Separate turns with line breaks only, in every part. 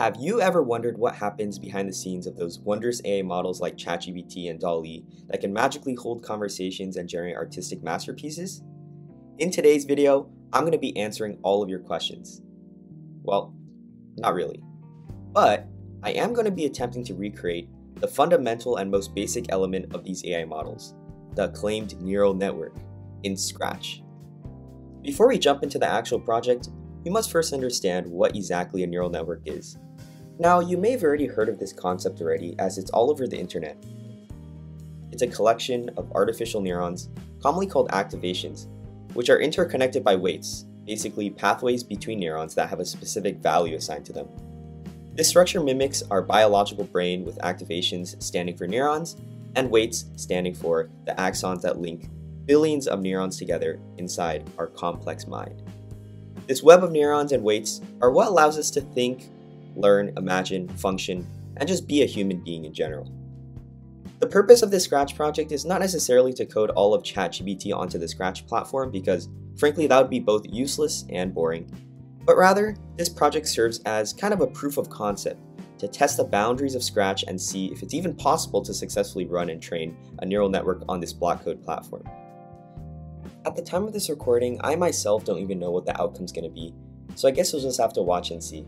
Have you ever wondered what happens behind the scenes of those wondrous AI models like ChatGPT and DALL-E that can magically hold conversations and generate artistic masterpieces? In today's video, I'm going to be answering all of your questions. Well, not really. But I am going to be attempting to recreate the fundamental and most basic element of these AI models, the acclaimed neural network, in Scratch. Before we jump into the actual project, we must first understand what exactly a neural network is. Now, you may have already heard of this concept already as it's all over the internet. It's a collection of artificial neurons, commonly called activations, which are interconnected by weights, basically pathways between neurons that have a specific value assigned to them. This structure mimics our biological brain with activations standing for neurons and weights standing for the axons that link billions of neurons together inside our complex mind. This web of neurons and weights are what allows us to think, learn, imagine, function, and just be a human being in general. The purpose of this Scratch project is not necessarily to code all of ChatGPT onto the Scratch platform because, frankly, that would be both useless and boring. But rather, this project serves as kind of a proof of concept to test the boundaries of Scratch and see if it's even possible to successfully run and train a neural network on this block code platform. At the time of this recording, I myself don't even know what the outcome's to be, so I guess we'll just have to watch and see.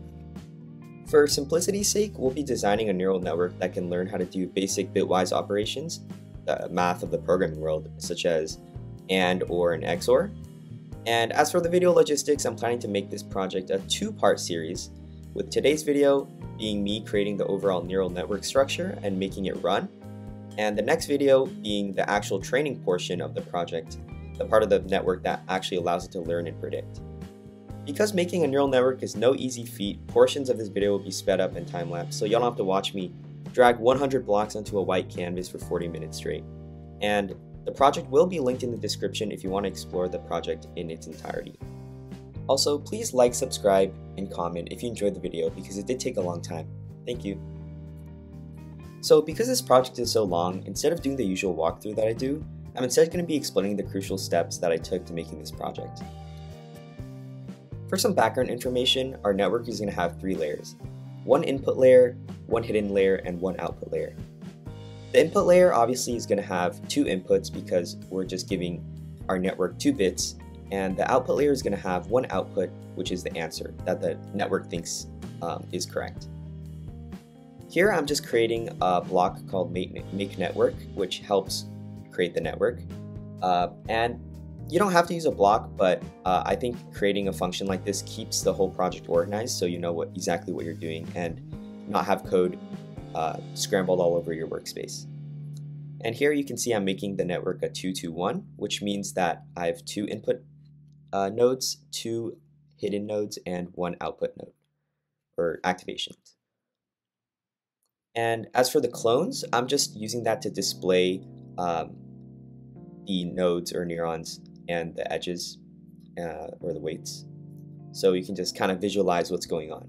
For simplicity's sake, we'll be designing a neural network that can learn how to do basic bitwise operations, the math of the programming world, such as AND, OR, and XOR. And as for the video logistics, I'm planning to make this project a two-part series, with today's video being me creating the overall neural network structure and making it run, and the next video being the actual training portion of the project, the part of the network that actually allows it to learn and predict. Because making a neural network is no easy feat, portions of this video will be sped up and time-lapsed, so y'all don't have to watch me drag 100 blocks onto a white canvas for 40 minutes straight. And the project will be linked in the description if you want to explore the project in its entirety. Also, please like, subscribe, and comment if you enjoyed the video because it did take a long time. Thank you. So because this project is so long, instead of doing the usual walkthrough that I do, I'm instead going to be explaining the crucial steps that I took to making this project. For some background information, our network is going to have three layers. One input layer, one hidden layer, and one output layer. The input layer obviously is going to have two inputs because we're just giving our network two bits, and the output layer is going to have one output, which is the answer that the network thinks um, is correct. Here I'm just creating a block called make, network, which helps create the network. Uh, and you don't have to use a block, but uh, I think creating a function like this keeps the whole project organized so you know what exactly what you're doing and not have code uh, scrambled all over your workspace. And here you can see I'm making the network a 221, which means that I have two input uh, nodes, two hidden nodes, and one output node, or activations. And as for the clones, I'm just using that to display um, the nodes or neurons and the edges uh, or the weights. So you can just kind of visualize what's going on.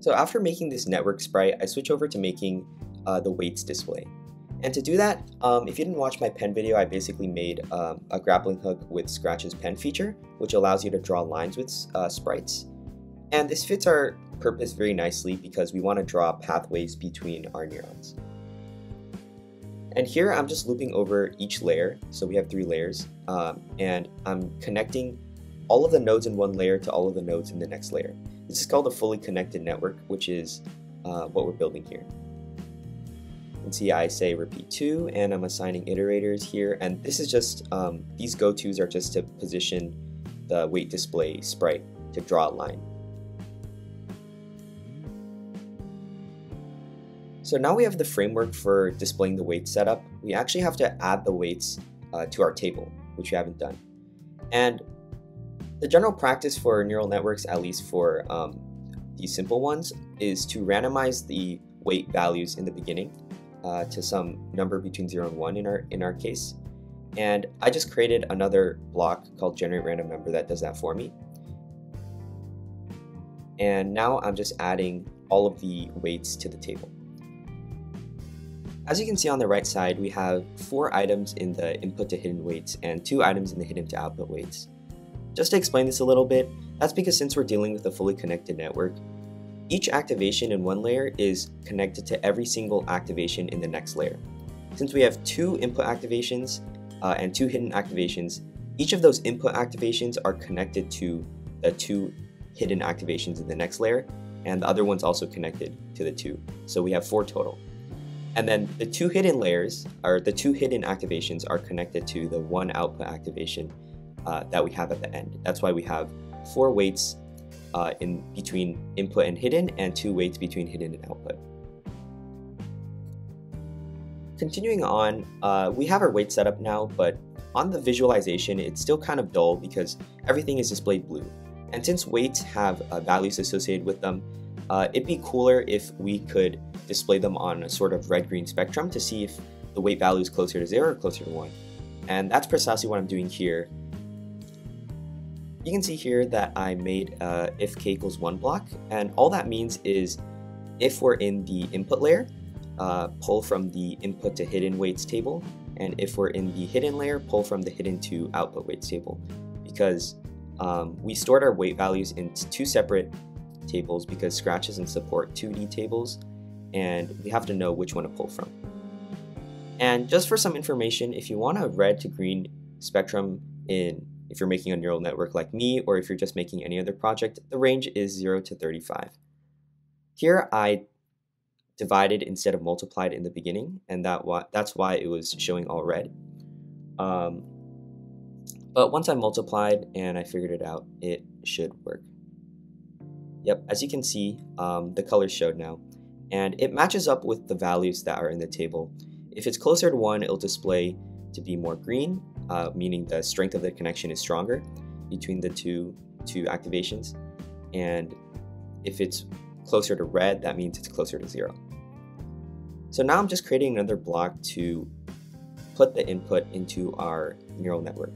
So after making this network sprite, I switch over to making uh, the weights display. And to do that, um, if you didn't watch my pen video, I basically made um, a grappling hook with Scratch's pen feature, which allows you to draw lines with uh, sprites. And this fits our purpose very nicely because we want to draw pathways between our neurons. And here I'm just looping over each layer. So we have three layers um, and I'm connecting all of the nodes in one layer to all of the nodes in the next layer. This is called a fully connected network, which is uh, what we're building here. Can see I say repeat two and I'm assigning iterators here. And this is just, um, these go-tos are just to position the weight display sprite to draw a line. So now we have the framework for displaying the weight setup. We actually have to add the weights uh, to our table, which we haven't done. And the general practice for neural networks, at least for um, these simple ones, is to randomize the weight values in the beginning uh, to some number between 0 and 1 in our, in our case. And I just created another block called generate random number that does that for me. And now I'm just adding all of the weights to the table. As you can see on the right side, we have four items in the input to hidden weights and two items in the hidden to output weights. Just to explain this a little bit, that's because since we're dealing with a fully connected network, Each activation in one layer is connected to every single activation in the next layer. Since we have two input activations uh, and two hidden activations, each of those input activations are connected to the two hidden activations in the next layer, and the other one's also connected to the two. So we have four total. And then the two hidden layers, or the two hidden activations, are connected to the one output activation uh, that we have at the end. That's why we have four weights uh, in between input and hidden, and two weights between hidden and output. Continuing on, uh, we have our weight set up now, but on the visualization, it's still kind of dull because everything is displayed blue. And since weights have uh, values associated with them, uh, it'd be cooler if we could display them on a sort of red-green spectrum to see if the weight value is closer to 0 or closer to 1. And that's precisely what I'm doing here. You can see here that I made uh, if k equals 1 block, and all that means is if we're in the input layer, uh, pull from the input to hidden weights table, and if we're in the hidden layer, pull from the hidden to output weights table. Because um, we stored our weight values in two separate tables because Scratch doesn't support 2D tables, and we have to know which one to pull from. And just for some information, if you want a red to green spectrum in if you're making a neural network like me or if you're just making any other project, the range is 0 to 35. Here I divided instead of multiplied in the beginning, and that why, that's why it was showing all red. Um, but once I multiplied and I figured it out, it should work. Yep, as you can see, um, the colors showed now, and it matches up with the values that are in the table. If it's closer to 1, it'll display to be more green, uh, meaning the strength of the connection is stronger between the two, two activations. And if it's closer to red, that means it's closer to 0. So now I'm just creating another block to put the input into our neural network.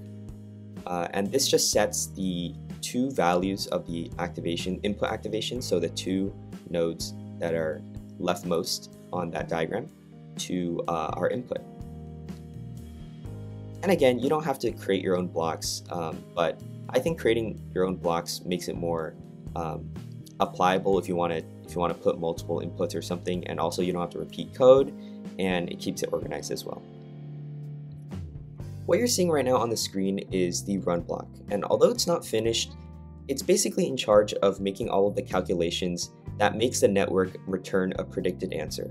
Uh, and this just sets the two values of the activation input activation, so the two nodes that are leftmost on that diagram to uh, our input. And again, you don't have to create your own blocks, um, but I think creating your own blocks makes it more um, applicable if you want to if you want to put multiple inputs or something, and also you don't have to repeat code, and it keeps it organized as well. What you're seeing right now on the screen is the run block, and although it's not finished, it's basically in charge of making all of the calculations that makes the network return a predicted answer.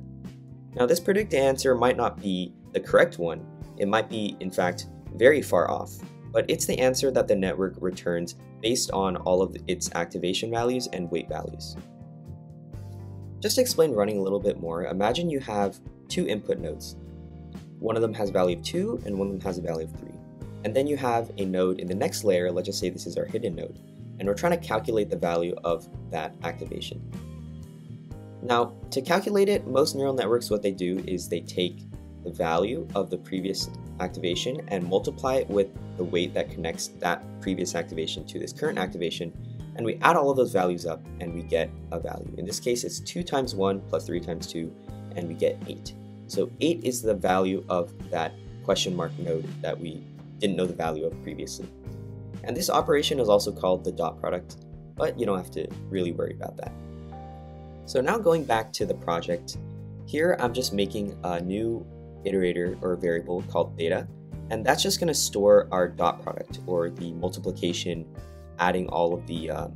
Now this predicted answer might not be the correct one, it might be in fact very far off, but it's the answer that the network returns based on all of its activation values and weight values. Just to explain running a little bit more, imagine you have two input nodes, one of them has a value of 2 and one of them has a value of 3. And then you have a node in the next layer, let's just say this is our hidden node, and we're trying to calculate the value of that activation. Now, to calculate it, most neural networks, what they do is they take the value of the previous activation and multiply it with the weight that connects that previous activation to this current activation, and we add all of those values up and we get a value. In this case, it's 2 times 1 plus 3 times 2, and we get 8. So 8 is the value of that question mark node that we didn't know the value of previously. And this operation is also called the dot product, but you don't have to really worry about that. So now going back to the project, here I'm just making a new iterator or variable called theta, and that's just going to store our dot product or the multiplication adding all of the um,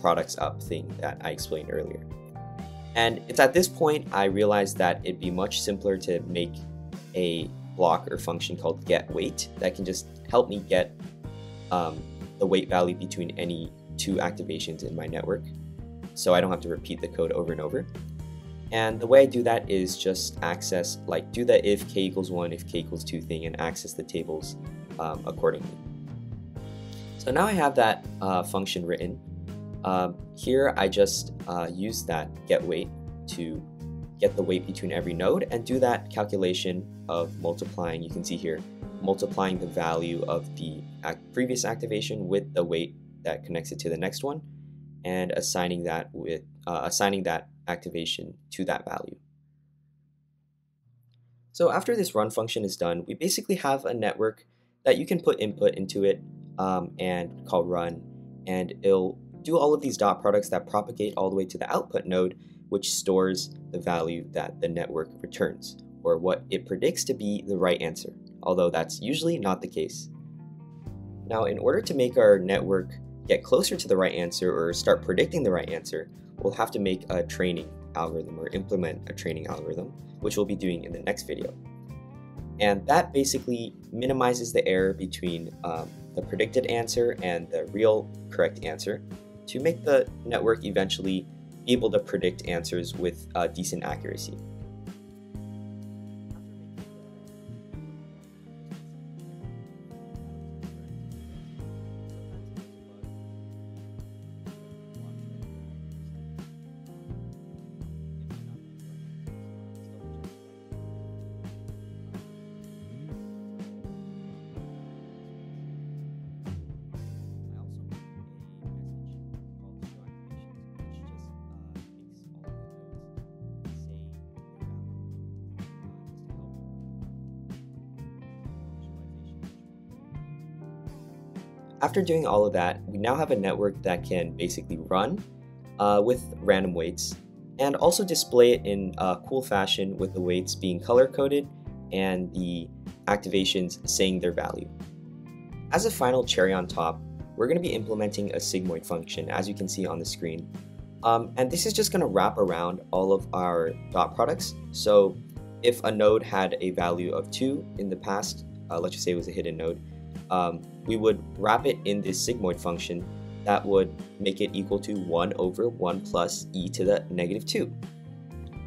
products up thing that I explained earlier. And it's at this point I realized that it'd be much simpler to make a block or function called get weight that can just help me get um, the weight value between any two activations in my network so I don't have to repeat the code over and over. And the way I do that is just access, like do the if k equals 1, if k equals 2 thing and access the tables um, accordingly. So now I have that uh, function written um, here I just uh, use that get weight to get the weight between every node and do that calculation of multiplying, you can see here, multiplying the value of the previous activation with the weight that connects it to the next one and assigning that with uh, assigning that activation to that value. So after this run function is done, we basically have a network that you can put input into it um, and call run, and it'll do all of these dot products that propagate all the way to the output node, which stores the value that the network returns, or what it predicts to be the right answer, although that's usually not the case. Now, in order to make our network get closer to the right answer or start predicting the right answer, we'll have to make a training algorithm or implement a training algorithm, which we'll be doing in the next video. And that basically minimizes the error between um, the predicted answer and the real correct answer to make the network eventually be able to predict answers with uh, decent accuracy. After doing all of that, we now have a network that can basically run uh, with random weights and also display it in a cool fashion with the weights being color coded and the activations saying their value. As a final cherry on top, we're going to be implementing a sigmoid function as you can see on the screen. Um, and this is just going to wrap around all of our dot products. So if a node had a value of 2 in the past, uh, let's just say it was a hidden node, um, we would wrap it in this sigmoid function that would make it equal to 1 over 1 plus e to the negative 2.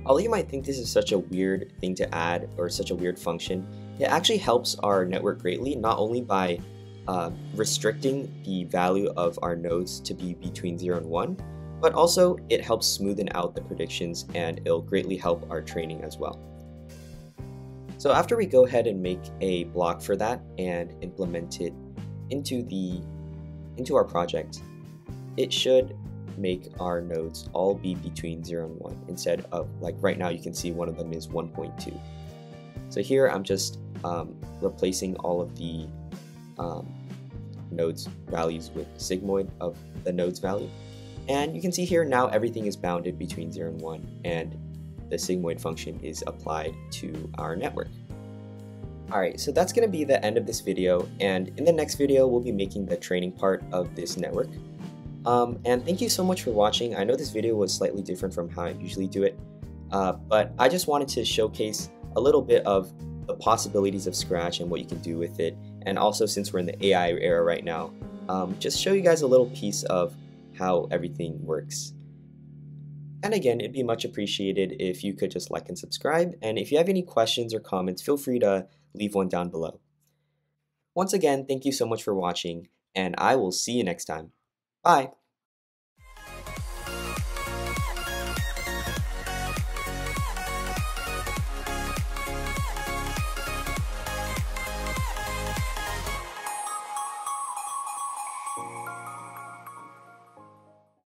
Although you might think this is such a weird thing to add or such a weird function, it actually helps our network greatly, not only by uh, restricting the value of our nodes to be between 0 and 1, but also it helps smoothen out the predictions and it'll greatly help our training as well. So after we go ahead and make a block for that and implement it into the into our project, it should make our nodes all be between 0 and 1 instead of like right now you can see one of them is 1.2. So here I'm just um, replacing all of the um, nodes values with sigmoid of the nodes value. And you can see here now everything is bounded between 0 and 1 and the sigmoid function is applied to our network. Alright, so that's going to be the end of this video, and in the next video we'll be making the training part of this network. Um, and thank you so much for watching. I know this video was slightly different from how I usually do it, uh, but I just wanted to showcase a little bit of the possibilities of Scratch and what you can do with it, and also since we're in the AI era right now, um, just show you guys a little piece of how everything works. And again, it'd be much appreciated if you could just like and subscribe. And if you have any questions or comments, feel free to leave one down below. Once again, thank you so much for watching, and I will see you next time. Bye!